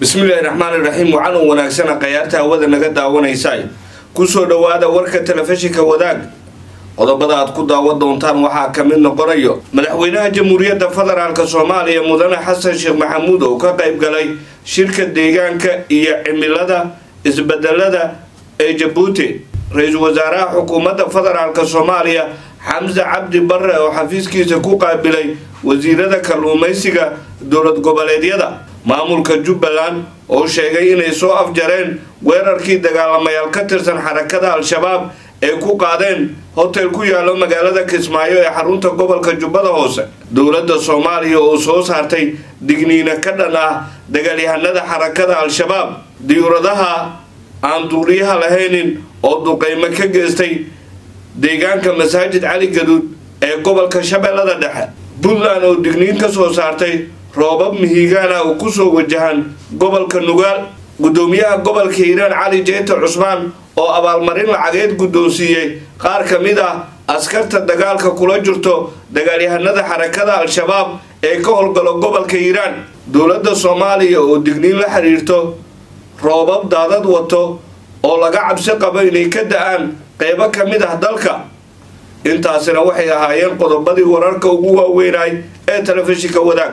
bismillaahi raxmaani raxiim wacanan wanaagsana khayaarta hawada naga daawanaysa ku soo dhowaada warka telefishinka wadaag. Qodobada aad ku daawan doontaan waxaa ka mid noqonayo madaxweynaha jamhuuriyadda federaalk soomaaliya mudane xasan sheekh maxamuud oo ka qayb galay shirka deegaanka iyo cimilada isbedelada ee jabuuti ra'iisul wasaaraha xukuumadda federaalk soomaaliya xamse cabdi barre oo xafiiskiisa ku qaabilay wasiirada kalluumaysiga dowlad goboleedyada maamulka jubbaland oo sheegay inay soo afjareen weerarkii dagaalamayaal ka tirsan xarakada al-shabaab ee ku qaadeen hotel ku yaalo magaalada kismaayo ee xarunta gobolka jubbada hoose. Dowladda soomaaliya oo soo saartay digniina ka dhan ah dagaalyahanada xarakada al-shabaab diyuuradaha aan duuliyaha lahaynin oo duqeymo ka geystay deegaanka masaajid cali gaduud ee gobolka shabeellada dhexe. Puntland oo digniin ka soo saartay roobab mihigaan ah oo ku soo wajahan gobolka nugaal guddoomiyaha gobolka hiiraan cali jeyte cusmaan oo abaalmarin lacageed guddoonsiiyey. Qaar ka mid ah askarta dagaalka kula jirto dagaalyahanada xarakada al-shabaab ee ka howlgalo gobolka hiiraan dowladda soomaaliya oo digniin la xiriirto roobab daadad wato oo laga cabsi qabo inay ka da'aan qeybo ka mid ah dalka. Intaasina waxay ahaayeen qodobadii wararka ugu waaweynay ee telefishinka wadaag